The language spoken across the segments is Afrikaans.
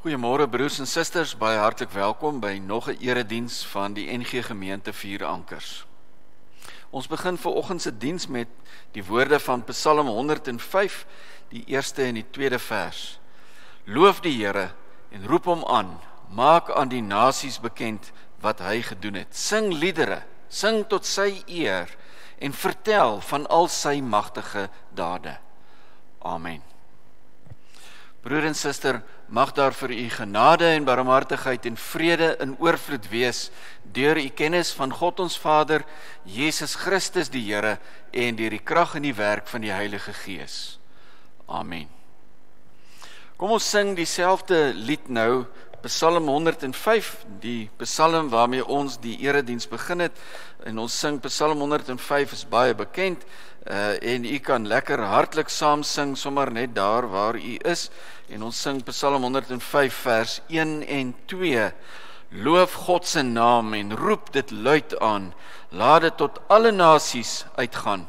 Goeiemôre broers en susters, baie hartlik welkom by nog 'n erediens van die NG Gemeente Vier Ankers. Ons begin ver oggend se diens met die woorde van Psalm 105, die eerste en die tweede vers. Loof die Here en roep hom aan, maak aan die nasies bekend wat hy gedoen het. Sing liedere, sing tot sy eer en vertel van al sy magtige dade. Amen. Broer en suster, mag daar vir u genade en barmhartigheid en vrede in oorvloed wees deur u kennis van God ons Vader, Jesus Christus die Here en deur die krag en die werk van die Heilige Gees. Amen. Kom ons sing dieselfde lied nou, Psalm 105, die Psalm waarmee ons die erediens begin het en ons sing Psalm 105 is baie bekend uh, en u kan lekker hartlik saam sing sommer net daar waar u is. En ons sing Psalm 105 vers 1 en 2 Loof God se naam en roep dit luid aan. Laat dit tot alle nasies uitgaan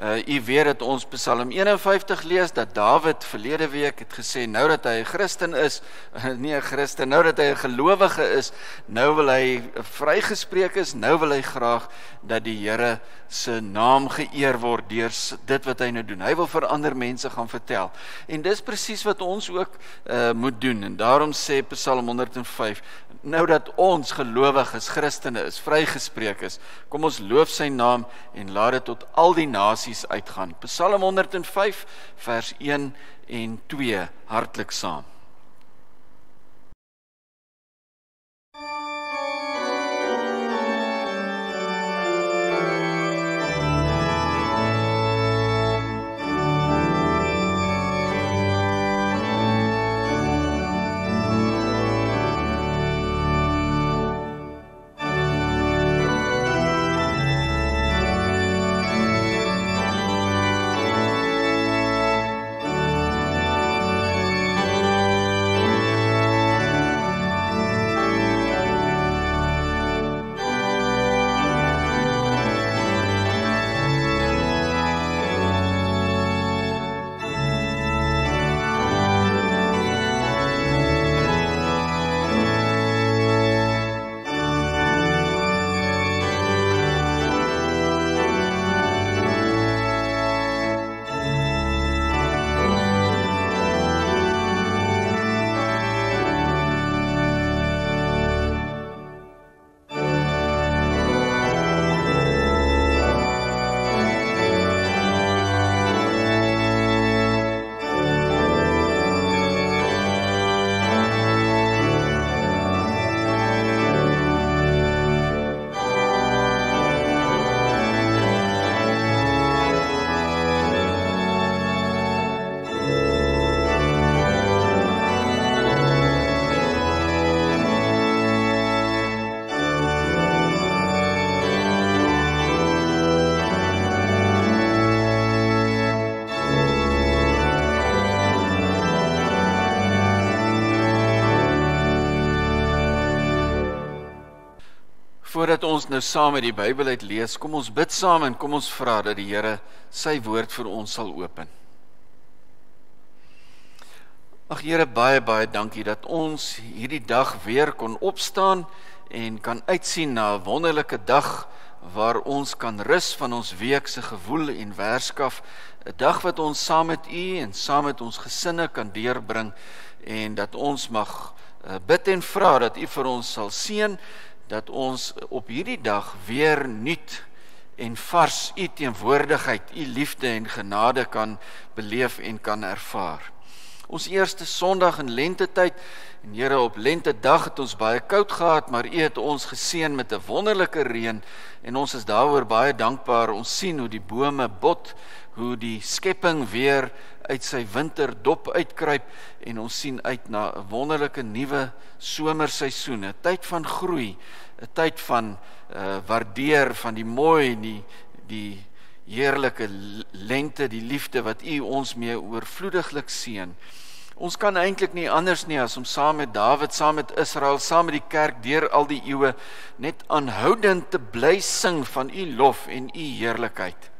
Uh u weet dat ons Psalm 51 lees dat Dawid verlede week het gesê nou dat hy 'n Christen is, nie 'n Christen, nou dat hy 'n gelowige is, nou wil hy vrygespreek is, nou wil hy graag dat die Here se naam geëer word deur dit wat hy nou doen. Hy wil vir ander mense gaan vertel. En dis presies wat ons ook uh moet doen. En daarom sê Psalm 105 nou dat ons gelowiges Christene is, vrygespreek is, kom ons loof sy naam en laat dit tot al die nasies uitgaan. Psalm 105 vers 1 en 2 hartlik saam. Nou saam met die Bybel uit lees, kom ons bid saam en kom ons vra dat die Here sy woord vir ons sal open. Ag Here, baie baie dankie dat ons hierdie dag weer kon opstaan en kan uitsien na 'n wonderlike dag waar ons kan rus van ons week se gewoel en werskaf, 'n dag wat ons saam met U en saam met ons gesinne kan deurbring en dat ons mag uh, bid en vra dat U vir ons sal seën dat ons op hierdie dag weer nuut en vars u teenwoordigheid, u liefde en genade kan beleef en kan ervaar. Ons eerste Sondag in lentetyd en Here op lentedag het ons baie koud gehad, maar u het ons geseën met 'n wonderlike reën en ons is daaroor baie dankbaar. Ons sien hoe die bome bot, hoe die skepping weer uit sy winterdop uitkruip en ons sien uit na 'n wonderlike nuwe somerseisoen, 'n tyd van groei, 'n tyd van uh waardeer van die mooi en die die heerlike lente, die liefde wat U ons mee oorvloediglik seën. Ons kan eintlik nie anders nie as om saam met Dawid, saam met Israel, saam met die kerk deur al die eeue net aanhoudend te bly sing van U lof en U heerlikheid.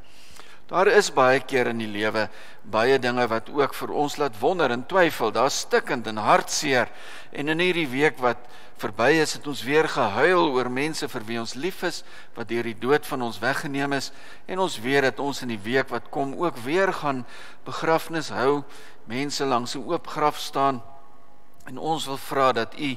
Daar is baie keer in die lewe baie dinge wat ook vir ons laat wonder en twyfel. Daar's stikkend en hartseer. En in hierdie week wat verby is, het ons weer gehuil oor mense vir wie ons lief is wat deur die dood van ons weggeneem is en ons weet dat ons in die week wat kom ook weer gaan begrafnis hou, mense langs 'n oop graf staan En ons wil vra dat U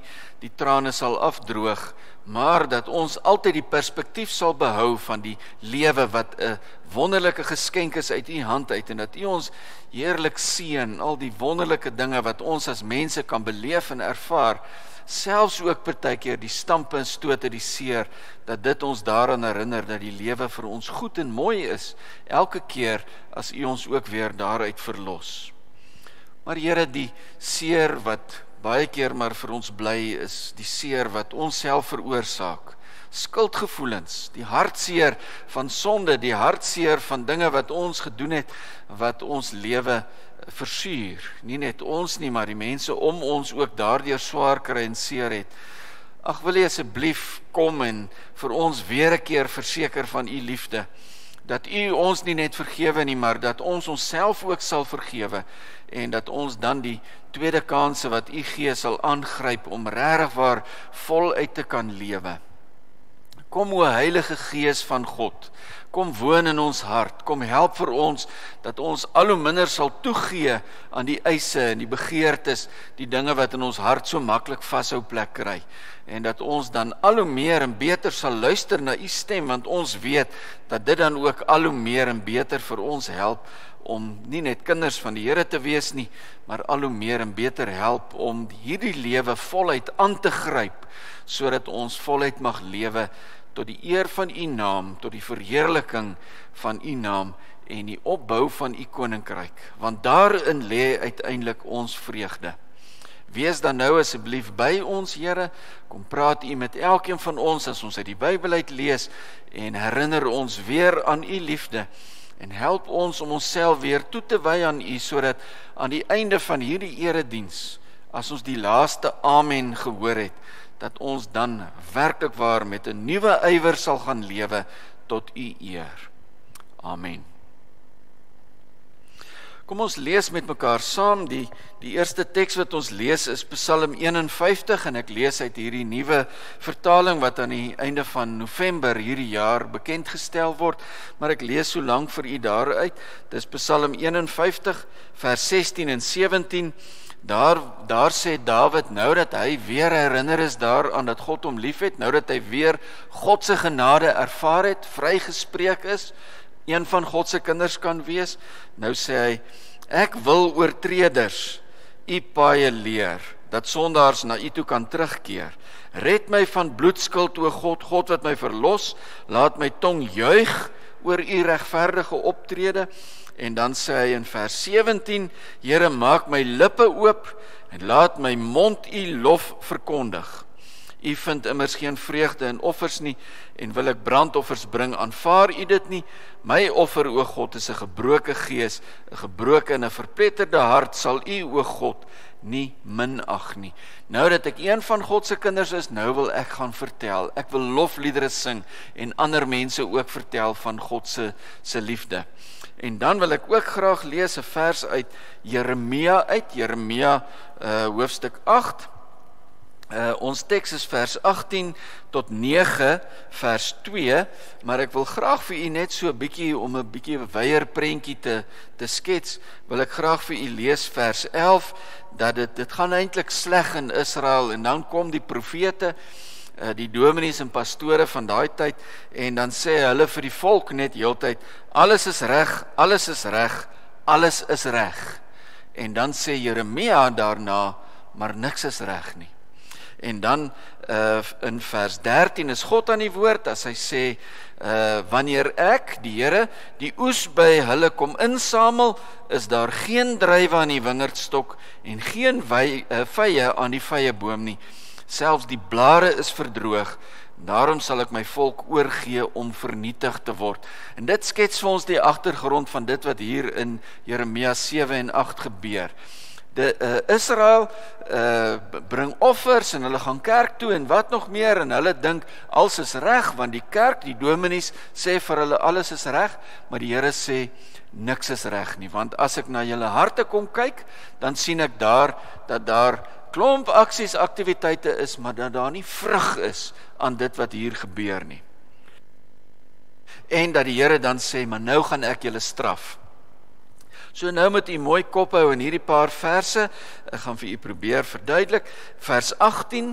die trane sal afdroog, maar dat ons altyd die perspektief sal behou van die lewe wat 'n wonderlike geskenk is uit U hand uit en dat U ons heerlik seën al die wonderlike dinge wat ons as mense kan beleef en ervaar, selfs ook partykeer die stampe en stote, die seer, dat dit ons daaraan herinner dat die lewe vir ons goed en mooi is elke keer as U ons ook weer daaruit verlos. Maar Here, die seer wat baie keer maar vir ons bly is die seer wat ons self veroorsaak. Skuldgevoelens, die hartseer van sonde, die hartseer van dinge wat ons gedoen het wat ons lewe versuur. Nie net ons nie, maar die mense om ons ook daardeur swaar kry en seer het. Ag wil jy asseblief kom en vir ons weer 'n keer verseker van u liefde dat u ons nie net vergewe nie, maar dat ons onsself ook sal vergewe en dat ons dan die tweede kanse wat u gee sal aangryp om regtig waar voluit te kan lewe. Kom o Heilige Gees van God, kom woon in ons hart. Kom help vir ons dat ons al hoe minder sal toegee aan die eise en die begeertes, die dinge wat in ons hart so maklik vashou plek kry en dat ons dan al hoe meer en beter sal luister na u stem want ons weet dat dit dan ook al hoe meer en beter vir ons help om nie net kinders van die Here te wees nie, maar al hoe meer en beter help om hierdie lewe voluit aan te gryp sodat ons voluit mag lewe tot die eer van u naam, tot die verheerliking van u naam en die opbou van u koninkryk, want daarin lê uiteindelik ons vreugde. Wees dan nou asseblief by ons Here, kom praat u met elkeen van ons as ons uit die Bybel uit lees en herinner ons weer aan u liefde en help ons om onsself weer toe te wy aan u sodat aan die einde van hierdie erediens as ons die laaste amen gehoor het dat ons dan werklik waar met 'n nuwe ywer sal gaan lewe tot u eer. Amen. Kom ons lees met mekaar saam die die eerste teks wat ons lees is Psalm 51 en ek lees uit hierdie nuwe vertaling wat aan die einde van November hierdie jaar bekend gestel word, maar ek lees so lank vir u daaruit. Dis Psalm 51 vers 16 en 17. Daar daar sê Dawid nou dat hy weer herinner is daaraan dat God hom liefhet, nou dat hy weer God se genade ervaar het, vrygespreek is, een van God se kinders kan wees. Nou sê hy: Ek wil oortreders u paaie leer dat sondaars na u toe kan terugkeer. Red my van bloedskuld o God, God wat my verlos. Laat my tong juig oor u regverdige optrede. En dan sê hy in vers 17: Here, maak my lippe oop en laat my mond u lof verkondig. U vind immers geen vreugde in offers nie en wil ek brandoffers bring aanvaar u dit nie. My offer o God is 'n gebroke gees 'n gebroke en 'n verpletterde hart sal u o God nie minag nie. Nou dat ek een van God se kinders is nou wil ek gaan vertel. Ek wil lofliedere sing en ander mense ook vertel van God se se liefde. En dan wil ek ook graag lees 'n vers uit Jeremia uit Jeremia uh, hoofstuk 8 Uh, ons teks is vers 18 tot 9 vers 2, maar ek wil graag vir u net so 'n bietjie om 'n bietjie wyeer prentjie te te skets, wil ek graag vir u lees vers 11 dat dit dit gaan eintlik sleg in Israel en dan kom die profete uh, die dominees en pastore van daai tyd en dan sê hulle vir die volk net heeltyd alles is reg, alles is reg, alles is reg. En dan sê Jeremia daarna maar niks is reg nie. En dan uh in vers 13 is God aan die woord as hy sê uh wanneer ek die Here die oes by hulle kom insamel is daar geen druiwe aan die wingerdstok en geen wy, uh, vye aan die vye boom nie. Selfs die blare is verdroog. Daarom sal ek my volk oorgee om vernietig te word. En dit skets vir ons die agtergrond van dit wat hier in Jeremia 7 en 8 gebeur De uh, Israel uh bring offers en hulle gaan kerk toe en wat nog meer en hulle dink alles is reg want die kerk, die dominees sê vir hulle alles is reg, maar die Here sê niks is reg nie want as ek na julle harte kom kyk, dan sien ek daar dat daar klomp aksies, aktiwiteite is, maar dat daar nie vrug is aan dit wat hier gebeur nie. En dat die Here dan sê, "Maar nou gaan ek julle straf." So nou moet u mooi kop hou in hierdie paar verse. Ek gaan vir u probeer verduidelik. Vers 18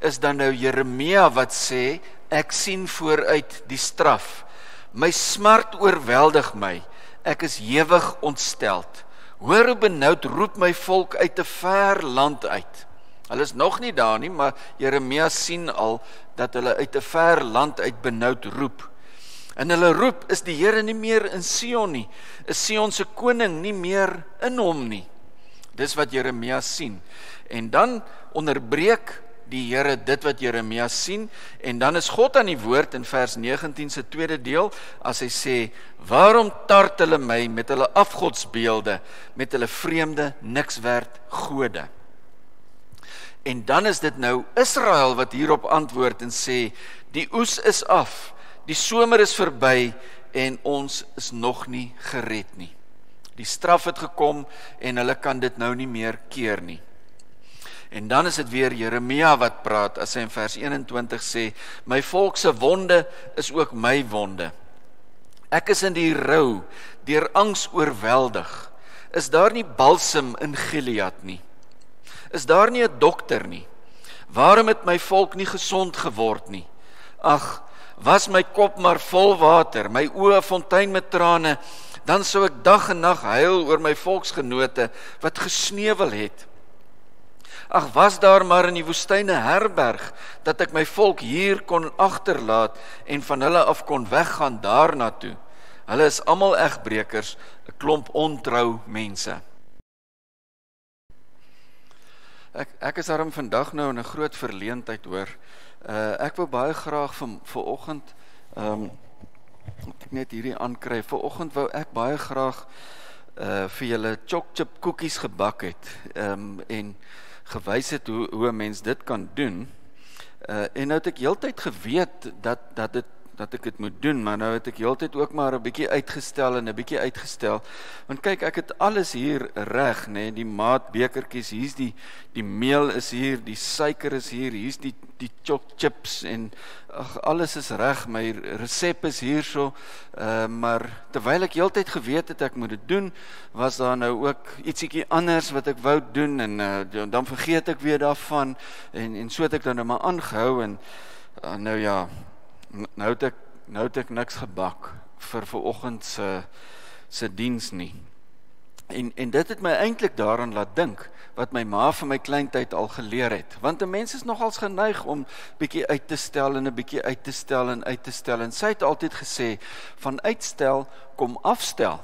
is dan nou Jeremia wat sê, "Ek sien vooruit die straf. My smart oorweldig my. Ek is hewig ontsteld." Hoor hoe benoud roep my volk uit 'n ver land uit. Hulle is nog nie daar nie, maar Jeremia sien al dat hulle uit 'n ver land uit benoud roep. En hulle roep, is die Here nie meer in Sion nie? Is Sion se koning nie meer in hom nie? Dis wat Jeremia sien. En dan onderbreek die Here dit wat Jeremia sien en dan is God aan die woord in vers 19 se tweede deel as hy sê waarom tart hulle my met hulle afgodsbeelde met hulle vreemde niks werd gode en dan is dit nou Israel wat hierop antwoord en sê die oes is af die somer is verby en ons is nog nie gered nie die straf het gekom en hulle kan dit nou nie meer keer nie En dan is dit weer Jeremia wat praat as hy in vers 21 sê: "My volk se wonde is ook my wonde. Ek is in die rou, deur angs oorweldig. Is daar nie balsem in Gilead nie? Is daar nie 'n dokter nie? Waarom het my volk nie gesond geword nie? Ag, was my kop maar vol water, my oë fontein met trane, dan sou ek dag en nag huil oor my volksgenote wat gesneuwel het." Ag was daar maar in die woestyne herberg dat ek my volk hier kon agterlaat en van hulle af kon weggaan daarna toe. Hulle is almal egbreekers, 'n klomp ontrou mense. Ek ek is daarom vandag nou in 'n groot verleentheid hoor. Uh ek wou baie graag vir vir oggend ehm um, net hierdie aankry. Vir oggend wou ek baie graag uh vir julle choc chip koekies gebak het. Ehm um, en gewys het hoe hoe 'n mens dit kan doen. Uh en nou het ek heeltyd geweet dat dat dit dat ek dit moet doen, maar nou het ek heeltyd ook maar 'n bietjie uitgestel en 'n bietjie uitgestel. Want kyk, ek het alles hier reg, nê, nee, die maatbekertjies, hier's die die meel is hier, die suiker is hier, hier's die die choc chips en ag alles is reg, my resep is hierso. Uh maar terwyl ek heeltyd geweet het ek moet dit doen, was daar nou ook ietsiekie anders wat ek wou doen en uh, dan vergeet ek weer daarvan en en so het ek dan nou maar aangehou en uh, nou ja, nou het ek nou het ek niks gebak vir ver oggend se se diens nie. En en dit het my eintlik daaraan laat dink wat my ma vir my kleintyd al geleer het. Want 'n mens is nogals geneig om bietjie uit te stel en 'n bietjie uit te stel en uit te stel en sy het altyd gesê van uitstel kom afstel.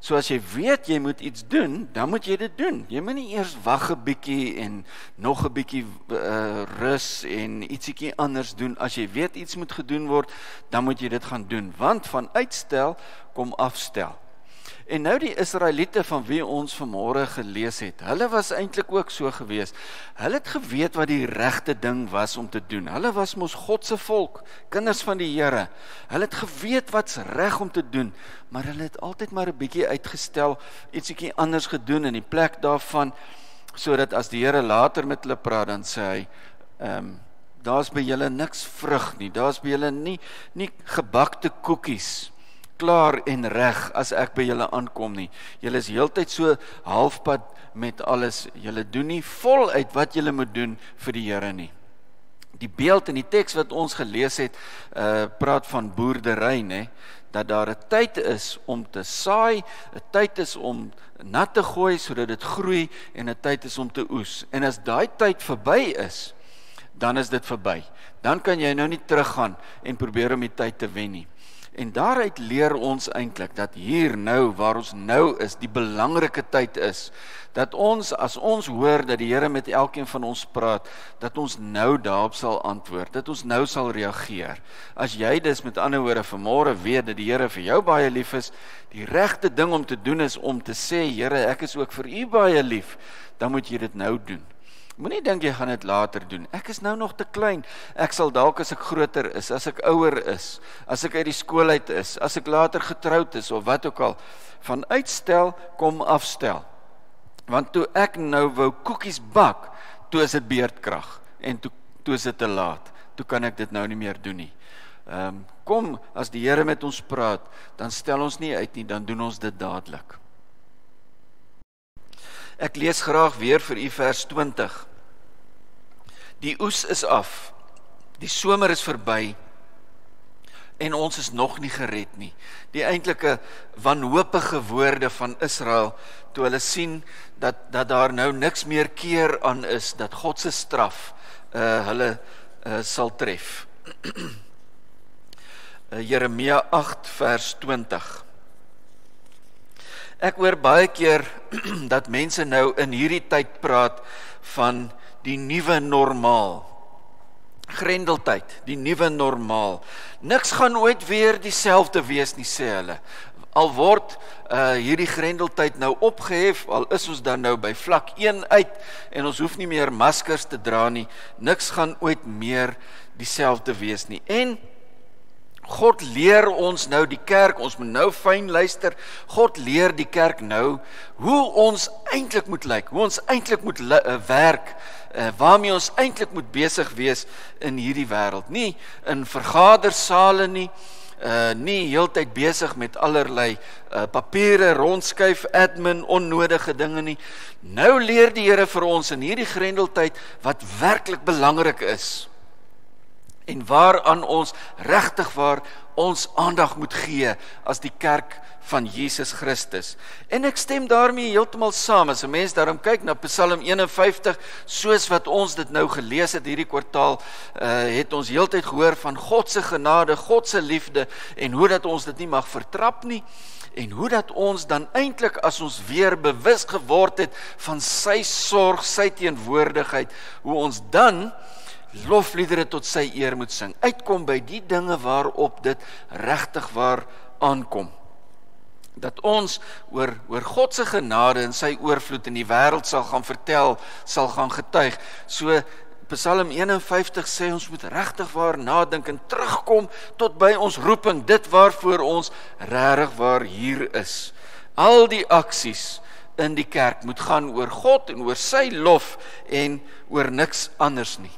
So as jy weet jy moet iets doen, dan moet jy dit doen. Jy moenie eers wag 'n bietjie en nog 'n bietjie uh, rus en ietsiekie anders doen. As jy weet iets moet gedoen word, dan moet jy dit gaan doen, want van uitstel kom afstel. En nou die Israeliete van wie ons vanmôre gelees het. Hulle was eintlik ook so gewees. Hulle het geweet wat die regte ding was om te doen. Hulle was mos God se volk, kinders van die Here. Hulle het geweet wat's reg om te doen, maar hulle het altyd maar 'n bietjie uitgestel, ietsiekie anders gedoen in die plek daarvan sodat as die Here later met hulle praat dan sê hy ehm um, daar's by julle niks vrug nie. Daar's by julle nie nie gebakte koekies klaar en reg as ek by julle aankom nie. Julle is heeltyd so halfpad met alles. Julle doen nie voluit wat julle moet doen vir die Here nie. Die beeld in die teks wat ons gelees het, uh praat van boerdery, nê, dat daar 'n tyd is om te saai, 'n tyd is om nat te gooi sodat dit groei en 'n tyd is om te oes. En as daai tyd verby is, dan is dit verby. Dan kan jy nou nie teruggaan en probeer om die tyd te wen nie. En daaruit leer ons eintlik dat hier nou waar ons nou is, die belangrike tyd is dat ons as ons hoor dat die Here met elkeen van ons praat, dat ons nou daarop sal antwoord, dat ons nou sal reageer. As jy dus met ander woorde vanmôre weet dat die Here vir jou baie lief is, die regte ding om te doen is om te sê, Here, ek is ook vir U baie lief, dan moet jy dit nou doen. Moenie dink jy gaan dit later doen. Ek is nou nog te klein. Ek sal dalk as ek groter is, as ek ouer is, as ek uit die skool uit is, as ek later getroud is of wat ook al, van uitstel kom afstel. Want toe ek nou wou koekies bak, toe is dit beerdkrag en toe toe is dit te laat. Toe kan ek dit nou nie meer doen nie. Ehm um, kom as die Here met ons praat, dan stel ons nie uit nie, dan doen ons dit dadelik. Ek lees graag weer vir u vers 20. Die oes is af. Die somer is verby en ons is nog nie gered nie. Die eintlike wanhoopige woorde van Israel toe hulle sien dat dat daar nou niks meer keer aan is dat God se straf uh hulle uh sal tref. uh, Jeremia 8 vers 20. Ek hoor baie keer dat mense nou in hierdie tyd praat van die nuwe normaal. Grendeltyd, die nuwe normaal. Niks gaan ooit weer dieselfde wees nie sê hulle. Al word uh hierdie grendeltyd nou opgehef, al is ons dan nou by vlak 1 uit en ons hoef nie meer maskers te dra nie. Niks gaan ooit meer dieselfde wees nie. En God leer ons nou die kerk, ons moet nou fyn luister. God leer die kerk nou hoe ons eintlik moet lyk, hoe ons eintlik moet uh, werk, uh, waarmee ons eintlik moet besig wees in hierdie wêreld. Nie in vergadersale nie, uh nie heeltyd besig met allerlei uh papiere rondskuif, admin, onnodige dinge nie. Nou leer die Here vir ons in hierdie grendeltyd wat werklik belangrik is en waaraan ons regtig waar ons aandag moet gee as die kerk van Jesus Christus. En ek stem daarmee heeltemal saam. As 'n mens daarom kyk na Psalm 51, soos wat ons dit nou gelees het hierdie kwartaal, uh het ons heeltyd gehoor van God se genade, God se liefde en hoe dat ons dit nie mag vertrap nie en hoe dat ons dan eintlik as ons weer bewus geword het van sy sorg, sy teenwoordigheid, hoe ons dan lofliedere tot sy eer moet sing. Uitkom by die dinge waarop dit regtig waar aankom. Dat ons oor oor God se genade en sy oorvloed in die wêreld sal gaan vertel, sal gaan getuig. So Psalm 51 sê ons moet regtig waar nadink en terugkom tot by ons roeping, dit waarvoor ons regtig waar hier is. Al die aksies in die kerk moet gaan oor God en oor sy lof en oor niks anders nie.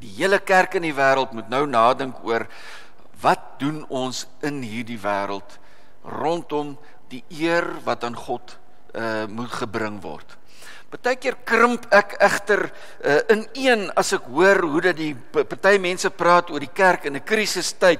Die hele kerk in die wêreld moet nou nadink oor wat doen ons in hierdie wêreld rondom die eer wat aan God uh moet gebring word. Partykeer krimp ek egter uh, in een as ek hoor hoe dat die party mense praat oor die kerk in 'n krisistyd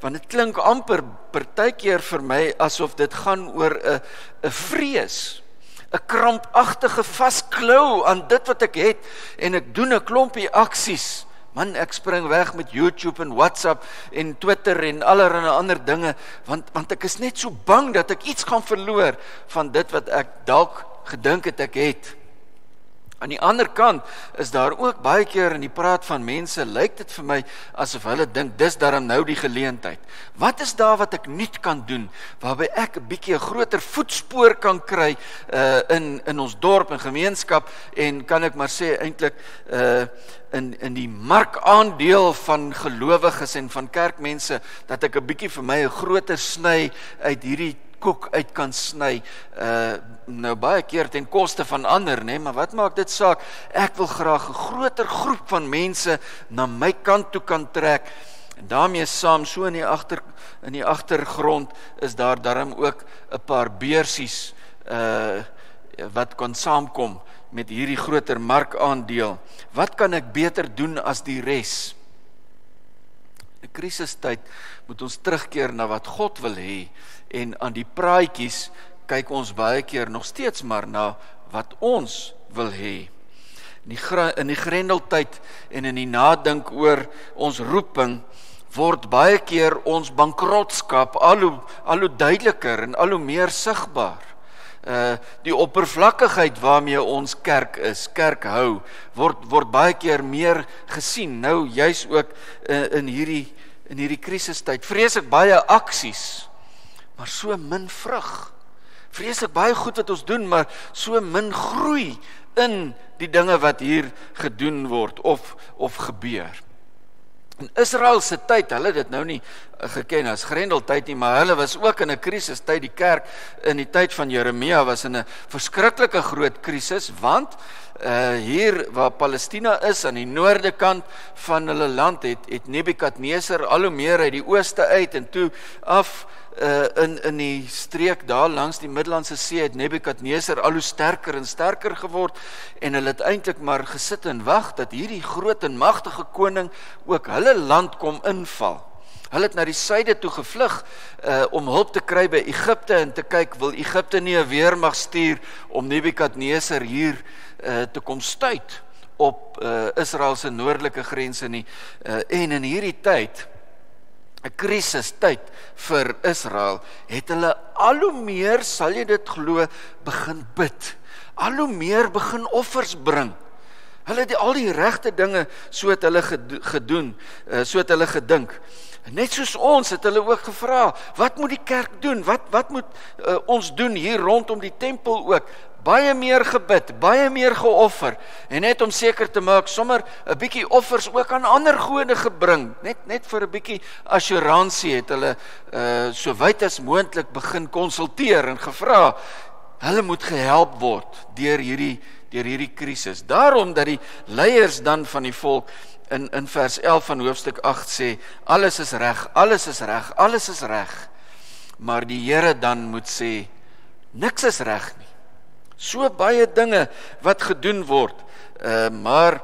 want dit klink amper partykeer vir my asof dit gaan oor 'n 'n vrees 'n krampagtige vasklou aan dit wat ek het en ek doen 'n klompie aksies Man, ek spring weg met YouTube en WhatsApp en Twitter en allerlei ander dinge want want ek is net so bang dat ek iets gaan verloor van dit wat ek dalk gedink het ek het. Aan die ander kant is daar ook baie keer in die praat van mense lyk dit vir my asof hulle dink dis darm nou die geleentheid. Wat is daar wat ek nuut kan doen waarby ek 'n bietjie 'n groter voetspoor kan kry uh in in ons dorp en gemeenskap en kan ek maar sê eintlik uh in in die markaandeel van gelowiges en van kerkmense dat ek 'n bietjie vir my 'n groter sny uit hierdie koek uit kan sny. Uh nou baie keer ten koste van ander nê maar wat maak dit saak? Ek wil graag 'n groter groep van mense na my kant toe kan trek. En daarmee saam so in die agter in die agtergrond is daar darm ook 'n paar beursies uh wat kan saamkom met hierdie groter markaandeel wat kan ek beter doen as die res 'n krisistyd moet ons terugkeer na wat God wil hê en aan die praatjies kyk ons baie keer nog steeds maar na wat ons wil hê. In die in die grendeltyd en in die nadink oor ons roeping word baie keer ons bankrotskap al hoe al hoe duideliker en al hoe meer sigbaar. Uh die oppervlakkigheid waarmee ons kerk is, kerk hou, word word baie keer meer gesien. Nou juis ook uh, in hierdie in hierdie krisistyd. Vreeslik baie aksies, maar so min vrug. Vreeslik baie goed wat ons doen, maar so min groei in die dinge wat hier gedoen word of of gebeur. In Israel se tyd, hulle het dit nou nie uh, geken as Grendeltyd nie, maar hulle was ook in 'n krisistyd. Die kerk in die tyd van Jeremia was in 'n verskriklike groot krisis want uh hier waar Palestina is aan die noorde kant van hulle land het het Nebukadneser al hoe meer uit die ooste uit en toe af uh in in die streek daar langs die Middellandse See het Nebukadneser al hoe sterker en sterker geword en hulle het eintlik maar gesit en wag dat hierdie groot en magtige koning ook hulle land kom inval. Hulle het na die suide toe gevlug uh om hulp te kry by Egipte en te kyk wil Egipte nie 'n weermag stuur om Nebukadneser hier uh te kom stuit op uh Israel se noordelike grense nie. Uh en in hierdie tyd 'n krisistyd vir Israel, het hulle al hoe meer, sal jy dit glo, begin bid. Al hoe meer begin offers bring. Hulle het al die regte dinge so het hulle gedoen, eh, so het hulle gedink. Net soos ons het hulle ook gevra, wat moet die kerk doen? Wat wat moet uh, ons doen hier rondom die tempel ook? Baie meer gebid, baie meer geoffer en net om seker te maak sommer 'n bietjie offers ook aan ander gode gebring. Net net vir 'n bietjie assuransie het hulle uh so wyd as moontlik begin konsulteer en gevra hulle moet gehelp word deur hierdie deur hierdie krisis. Daarom dat die leiers dan van die volk in in vers 11 van hoofstuk 8 sê alles is reg, alles is reg, alles is reg. Maar die Here dan moet sê niks is reg nie. So baie dinge wat gedoen word. Uh maar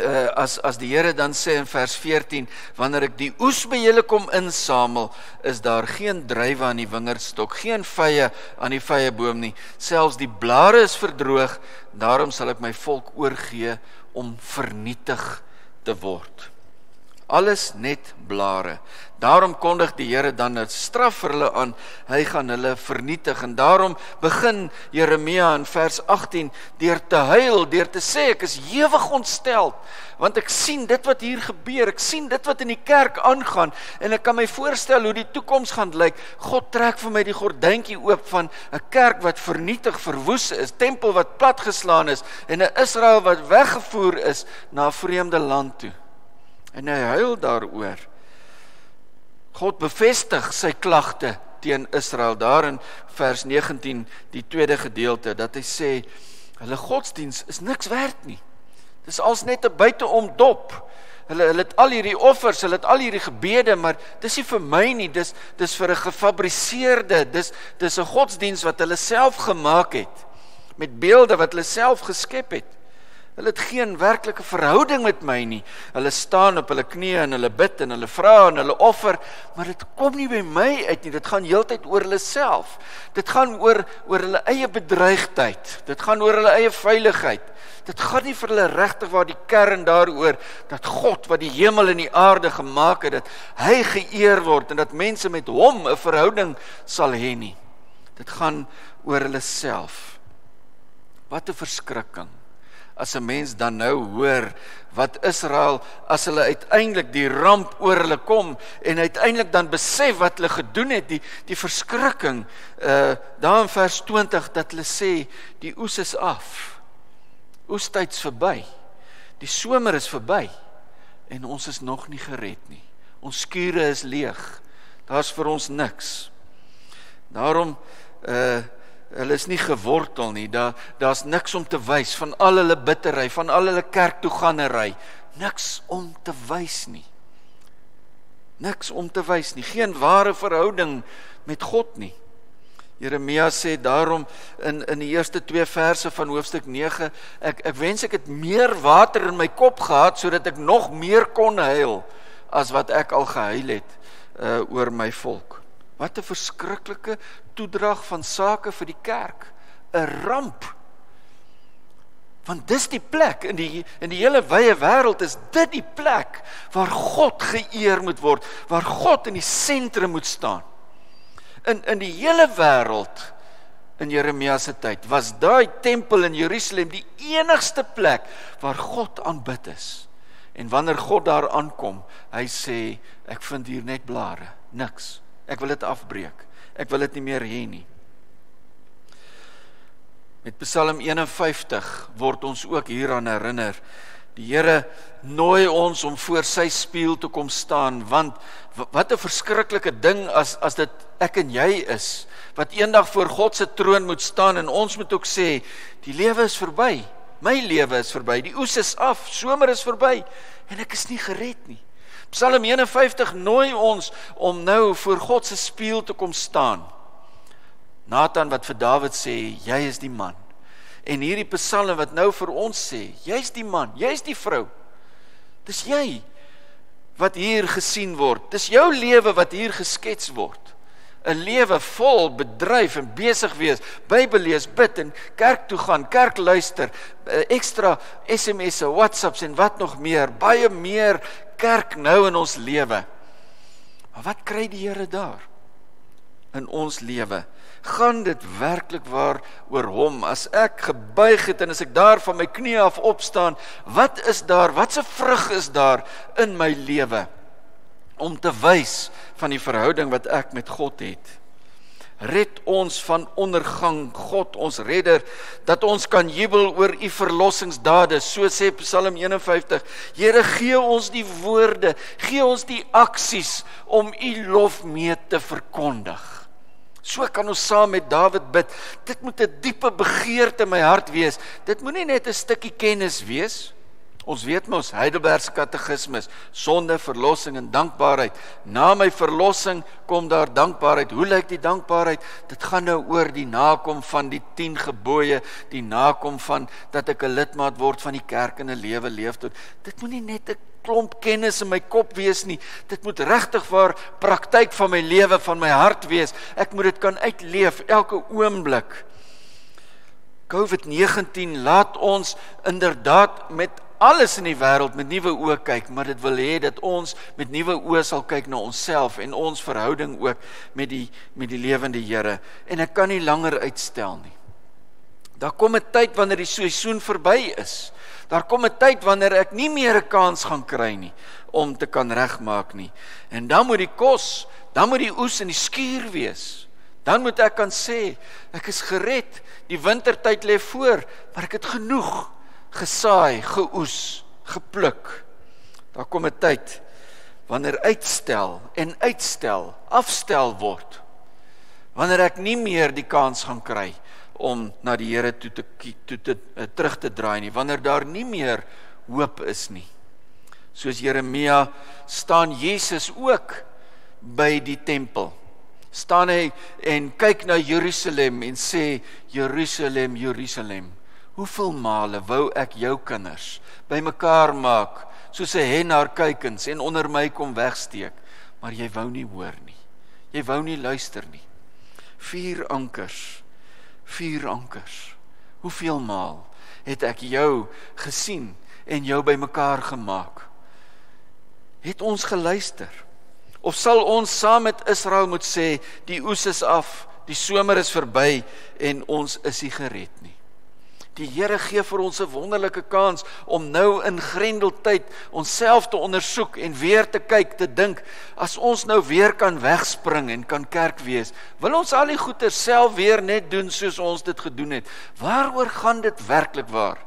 uh as as die Here dan sê in vers 14 wanneer ek die oes by julle kom insamel is daar geen druiwe aan die wingerdstok geen vye aan die vyeboom nie selfs die blare is verdroog daarom sal ek my volk oorgee om vernietig te word alles net blare Daarom kondig die Here dan 'n straf vir hulle aan. Hy gaan hulle vernietig en daarom begin Jeremia in vers 18 deur te huil, deur te sê ek is ewig ontstel want ek sien dit wat hier gebeur. Ek sien dit wat in die kerk aangaan en ek kan my voorstel hoe die toekoms gaan lyk. God trek vir my die gordyntjie oop van 'n kerk wat vernietig, verwoes is, tempel wat platgeslaan is en 'n Israel wat weggevoer is na 'n vreemde land toe. En hy huil daaroor. God bevestig sy klagte teen Israel daar in vers 19 die tweede gedeelte dat hy sê hulle godsdiens is niks werd nie. Dis als net 'n buiteom dop. Hulle hulle het al hierdie offers, hulle het al hierdie gebede, maar dis nie vir my nie, dis dis vir 'n gefabriseerde, dis dis 'n godsdiens wat hulle self gemaak het met beelde wat hulle self geskep het. Hulle het geen werklike verhouding met my nie. Hulle staan op hulle knieë en hulle bid en hulle vra en hulle offer, maar dit kom nie by my uit nie. Dit gaan heeltyd oor hulle self. Dit gaan oor oor hulle eie bedreigdheid. Dit gaan oor hulle eie veiligheid. Dit gaan nie vir hulle regtig waar die kern daaroor dat God wat die hemel en die aarde gemaak het, dat hy geëer word en dat mense met hom 'n verhouding sal hê nie. Dit gaan oor hulle self. Wat 'n verskrikking as 'n mens dan nou hoor wat Israel as hulle uiteindelik die ramp oor hulle kom en uiteindelik dan besef wat hulle gedoen het die die verskrikking uh daar in vers 20 dat hulle sê die oes is af. Oestyd's verby. Die somer is verby en ons is nog nie gered nie. Ons skure is leeg. Daar's vir ons niks. Daarom uh Hulle is nie gewortel nie. Daar daar's niks om te wys van al hulle bitterry, van al hulle kerk toe gaanery. Niks om te wys nie. Niks om te wys nie. Geen ware verhouding met God nie. Jeremia sê daarom in in die eerste 2 verse van hoofstuk 9, ek ek wens ek het meer water in my kop gehad sodat ek nog meer kon huil as wat ek al gehuil het uh oor my volk. Wat 'n verskriklike toedrag van sake vir die kerk. 'n Ramp. Want dis die plek in die in die hele wye wêreld is dit die plek waar God geëer moet word, waar God in die sentrum moet staan. In in die hele wêreld in Jeremia se tyd was daai tempel in Jerusalem die enigste plek waar God aanbid is. En wanneer God daar aankom, hy sê ek vind hier net blare, niks. Ek wil dit afbreek. Ek wil dit nie meer hê nie. Met Psalm 51 word ons ook hieraan herinner. Die Here nooi ons om voor sy spieël te kom staan want wat 'n verskriklike ding as as dit ek en jy is wat eendag voor God se troon moet staan en ons moet ook sê die lewe is verby. My lewe is verby. Die oes is af. Somer is verby en ek is nie gered nie. Psalm 51 nooi ons om nou voor God se spieël te kom staan. Nathan wat vir Dawid sê, jy is die man. En hierdie Psalm wat nou vir ons sê, jy's die man, jy's die vrou. Dis jy wat hier gesien word. Dis jou lewe wat hier geskets word. 'n Lewe vol bedryf en besig wees, Bybel lees, bid en kerk toe gaan, kerk luister, eh, ekstra SMS'e, WhatsApps en wat nog meer, baie meer kerk nou in ons lewe. Maar wat kry die Here daar in ons lewe? gaan dit werklik waar oor hom as ek gebuig het en as ek daar van my knie af opstaan wat is daar watse vrug is daar in my lewe om te wys van die verhouding wat ek met God het red ons van ondergang God ons redder dat ons kan jubel oor u verlossingsdade so sê Psalm 51 Here gee ons die woorde gee ons die aksies om u lof mee te verkondig So kan ons saam met Dawid bid. Dit moet 'n diepe begeerte in my hart wees. Dit moenie net 'n stukkie kennis wees. Ons weet mos Heidelberg se katekismes, sonde, verlossing en dankbaarheid. Na my verlossing kom daar dankbaarheid. Hoe lyk die dankbaarheid? Dit gaan nou oor die nakom van die 10 gebooie, die nakom van dat ek 'n lidmaat word van die kerk en 'n lewe leef tot. Dit moenie net 'n klomp kennis in my kop wees nie. Dit moet regtig vir praktyk van my lewe, van my hart wees. Ek moet dit kan uitleef elke oomblik. COVID-19 laat ons inderdaad met alles in die wêreld met nuwe oë kyk, maar dit wil hê dat ons met nuwe oë sal kyk na onsself en ons verhouding ook met die met die lewende Here. En ek kan nie langer uitstel nie. Daar kom 'n tyd wanneer die seisoen verby is. Daar kom 'n tyd wanneer ek nie meer 'n kans gaan kry nie om te kan regmaak nie. En dan moet die kos, dan moet die oes in die skuur wees. Dan moet ek kan sê, ek is gered. Die wintertyd lê voor, maar ek het genoeg gesaai, geoes, gepluk. Daar kom 'n tyd wanneer uitstel en uitstel, afstel word. Wanneer ek nie meer die kans gaan kry om na die Here toe te toe te uh, terug te draai nie wanneer daar nie meer hoop is nie. Soos Jeremia staan Jesus ook by die tempel. Staan hy en kyk na Jerusalem en sê Jerusalem, Jerusalem. Hoeveel male wou ek jou kinders bymekaar maak soos 'n hen haar kuikens en onder my kom wegsteek, maar jy wou nie hoor nie. Jy wou nie luister nie. Vier ankers vier ankers. Hoeveel maal het ek jou gesien en jou bymekaar gemaak? Het ons geluister? Of sal ons saam met Israel moet sê die oes is af, die somer is verby en ons is nie gered nie? Die Here gee vir ons 'n wonderlike kans om nou in grendeltyd onsself te ondersoek en weer te kyk, te dink, as ons nou weer kan wegspring en kan kerk wees, wil ons al die goeie self weer net doen soos ons dit gedoen het. Waaroor gaan dit werklik waar?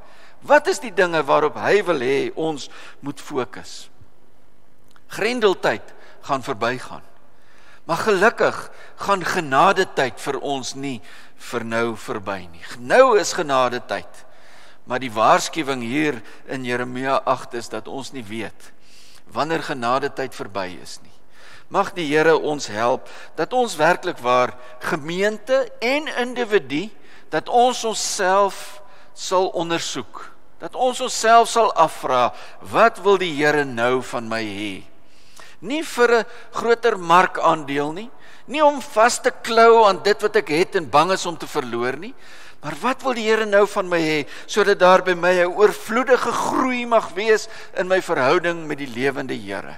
Wat is die dinge waarop hy wil hê ons moet fokus? Grendeltyd gaan verbygaan. Maar gelukkig gaan genade tyd vir ons nie vir nou verby nie. Nou is genade tyd. Maar die waarskuwing hier in Jeremia 8 is dat ons nie weet wanneer genade tyd verby is nie. Mag die Here ons help dat ons werklik waar gemeente en individu dat ons onsself sal ondersoek. Dat ons onsself sal afvra, wat wil die Here nou van my hê? Nie vir 'n groter markaandeel nie, nie om vas te klou aan dit wat ek het en bang is om te verloor nie, Maar wat wil die Here nou van my hê sodat daar by my 'n oorvloedige groei mag wees in my verhouding met die lewende Here?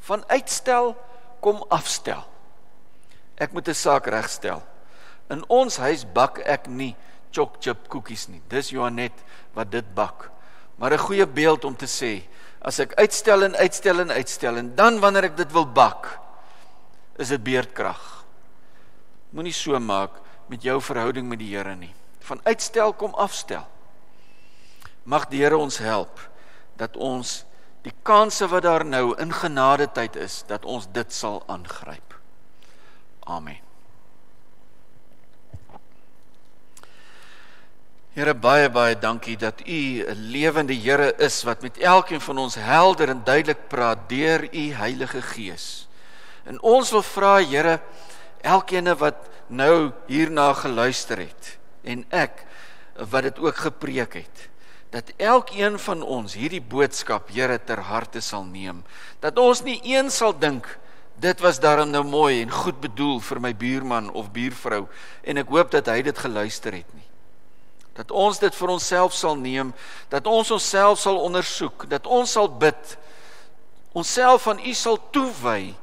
Van uitstel kom afstel. Ek moet 'n saak regstel. In ons huis bak ek nie choc chip koekies nie. Dis Johanet wat dit bak. Maar 'n goeie beeld om te sê, as ek uitstel en uitstel en uitstel en dan wanneer ek dit wil bak, is dit beerdkrag. Moenie so maak met jou verhouding met die Here nie. Van uitstel kom afstel. Mag die Here ons help dat ons die kanse wat daar nou in genade tyd is, dat ons dit sal aangryp. Amen. Here baie baie dankie dat U 'n lewende Here is wat met elkeen van ons helder en duidelik praat deur U Heilige Gees. En ons wil vra Here, elkeen wat nou hierna geluister het en ek wat dit ook gepreek het, dat elkeen van ons hierdie boodskap Here ter harte sal neem. Dat ons nie een sal dink dit was darm nou mooi en goed bedoel vir my buurman of buurvrou en ek hoop dat hy dit geluister het nie dat ons dit vir onsself sal neem, dat ons onsself sal ondersoek, dat ons sal bid, onsself aan U sal toewy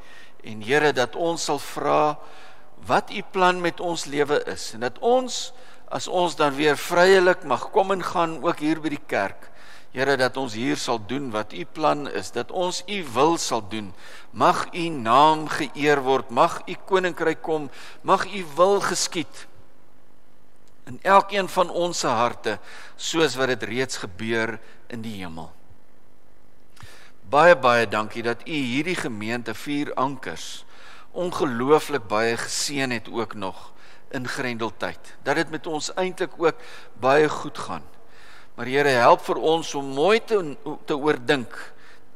en Here dat ons sal vra wat U plan met ons lewe is en dat ons as ons dan weer vryelik mag kom en gaan ook hier by die kerk Here dat ons hier sal doen wat u plan is, dat ons u wil sal doen. Mag u naam geëer word, mag u koninkryk kom, mag u wil geskied in elkeen van ons se harte soos wat dit reeds gebeur in die hemel. Baie baie dankie dat u hierdie gemeente vier ankers ongelooflik baie geseën het ook nog in Grendeltyd. Dat dit met ons eintlik ook baie goed gaan. Maar Here help vir ons om mooi te te oordink,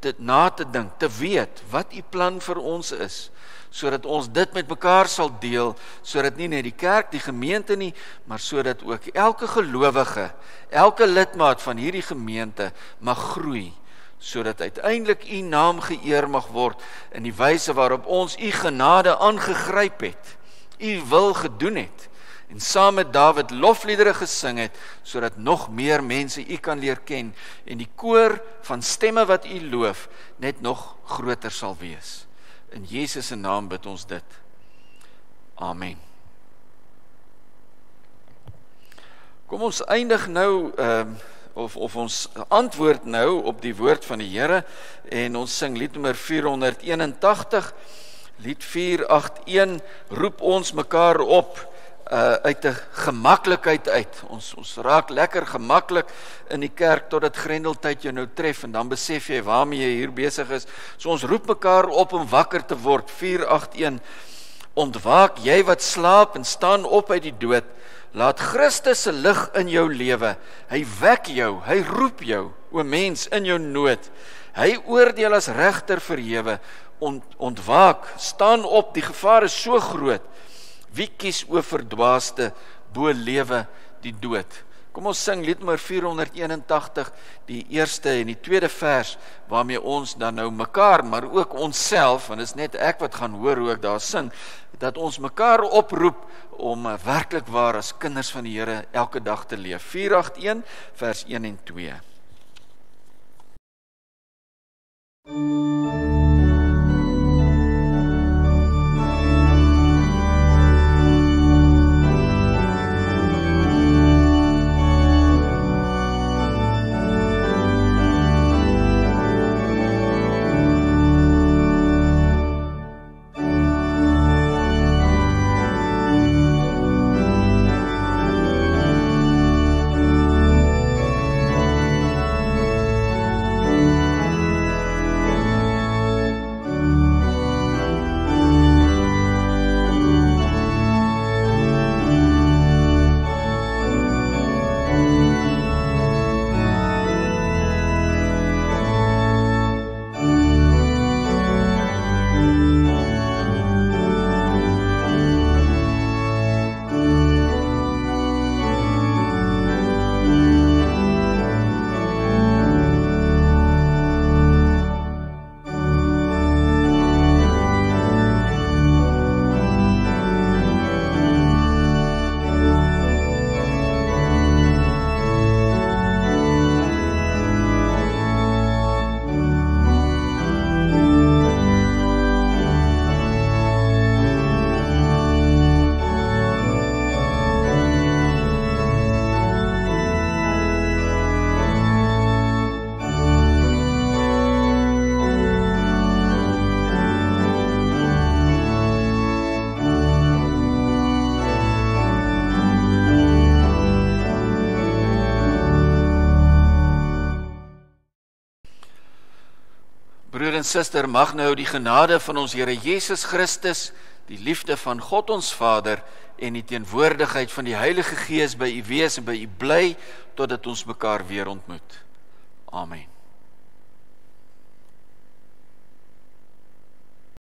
dit na te dink, te weet wat u plan vir ons is sodat ons dit met mekaar sal deel sodat nie net die kerk, die gemeente nie, maar sodat ook elke gelowige, elke lidmaat van hierdie gemeente mag groei sodat uiteindelik u naam geëer mag word in die wyse waarop ons u genade aangegryp het. U wil gedoen het en saam met Dawid lofliedere gesing het sodat nog meer mense u kan leer ken en die koor van stemme wat u loof net nog groter sal wees. In Jesus se naam bid ons dit. Amen. Kom ons eindig nou ehm uh, of of ons antwoord nou op die woord van die Here en ons sing lied nommer 481 lied 481 roep ons mekaar op uh uit 'n gemaklikheid uit. Ons ons raak lekker gemaklik in die kerk totdat grendeltyd jou nou tref en dan besef jy waarmee jy hier besig is. So ons roep mekaar op om wakker te word. 481 Ontwaak jy wat slaap en staan op uit die dood. Laat Christus se lig in jou lewe. Hy wek jou, hy roep jou, o mens in jou nood. Hy oordeel as regter verhewe. Ont, ontwaak, staan op, die gevaar is so groot. Wie kies o verdwaaste bo lewe die dood? Kom ons sing lied nommer 481, die eerste en die tweede vers waarmee ons dan nou mekaar, maar ook onsself, want dit is net ek wat gaan hoor hoe ek daar sing, dat ons mekaar oproep om eh, werklik waar as kinders van die Here elke dag te leef. 481 vers 1 en 2. Thank you. Suster, mag nou die genade van ons Here Jesus Christus, die liefde van God ons Vader en die teenwoordigheid van die Heilige Gees by u wees en by u bly totdat ons mekaar weer ontmoet. Amen.